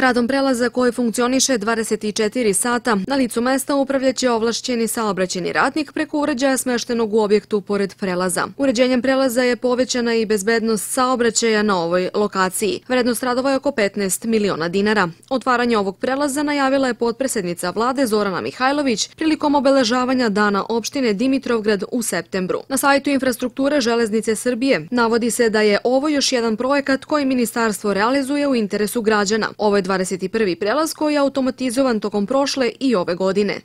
Radom prelaza koji funkcioniše 24 sata na licu mesta upravljaće ovlašćeni saobraćeni ratnik preko uređaja smeštenog u objektu pored prelaza. Uređenjem prelaza je povećana i bezbednost saobraćaja na ovoj lokaciji. Vrednost radova je oko 15 miliona dinara. Otvaranje ovog prelaza najavila je potpresednica vlade Zorana Mihajlović prilikom obeležavanja dana opštine Dimitrovgrad u septembru. Na sajtu infrastrukture Železnice Srbije navodi se da je ovo još jedan projekat koji ministarstvo realizuje u interesu građana. Ovo je 21. prelaz koji je automatizovan tokom prošle i ove godine.